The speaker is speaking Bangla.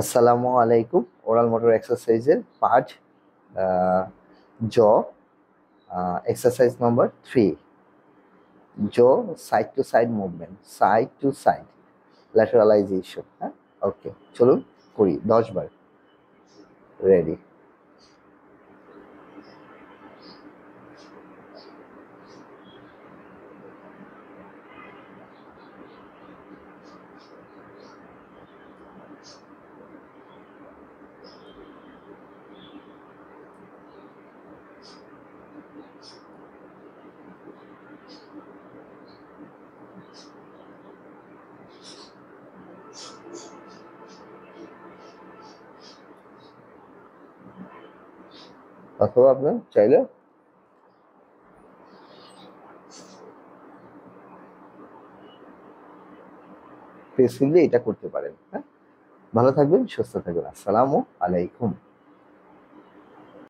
আসসালামু আলাইকুম। Oral motor এক্সারসাইজের part jaw exercise number three jaw side to side movement side to side lateralization হ্যাঁ? ওকে চলুন করি, দশ বার। রেডি অথবা আপনার চাইলে পেসিভলি এটা করতে পারেন হ্যাঁ? ভালো থাকবেন সুস্থ থাকবেন। আসসালামু আলাইকুম।